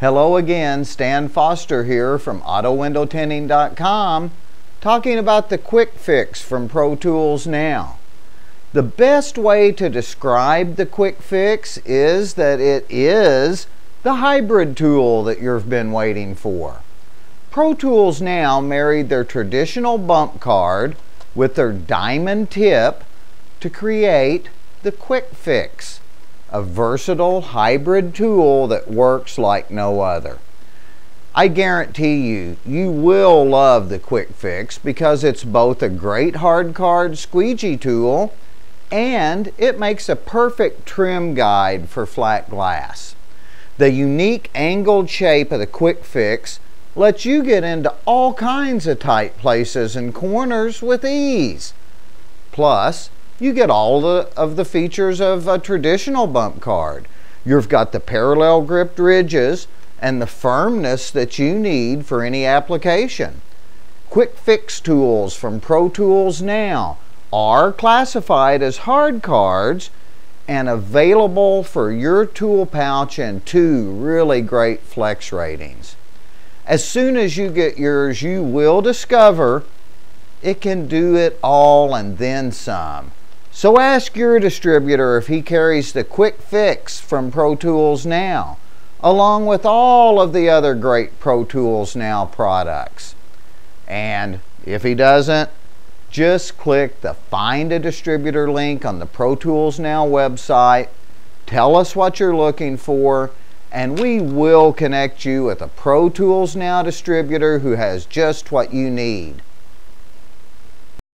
Hello again, Stan Foster here from AutoWindowTinting.com talking about the quick fix from Pro Tools Now. The best way to describe the quick fix is that it is the hybrid tool that you've been waiting for. Pro Tools Now married their traditional bump card with their diamond tip to create the quick fix, a versatile hybrid tool that works like no other. I guarantee you, you will love the quick fix because it's both a great hard card squeegee tool and it makes a perfect trim guide for flat glass. The unique angled shape of the quick fix lets you get into all kinds of tight places and corners with ease. Plus, you get all the, of the features of a traditional bump card. You've got the parallel gripped ridges and the firmness that you need for any application. Quick fix tools from Pro Tools Now are classified as hard cards and available for your tool pouch and two really great flex ratings. As soon as you get yours, you will discover it can do it all and then some. So ask your distributor if he carries the quick fix from Pro Tools Now, along with all of the other great Pro Tools Now products. And if he doesn't, just click the Find a Distributor link on the Pro Tools Now website. Tell us what you're looking for, and we will connect you with a Pro Tools Now distributor who has just what you need.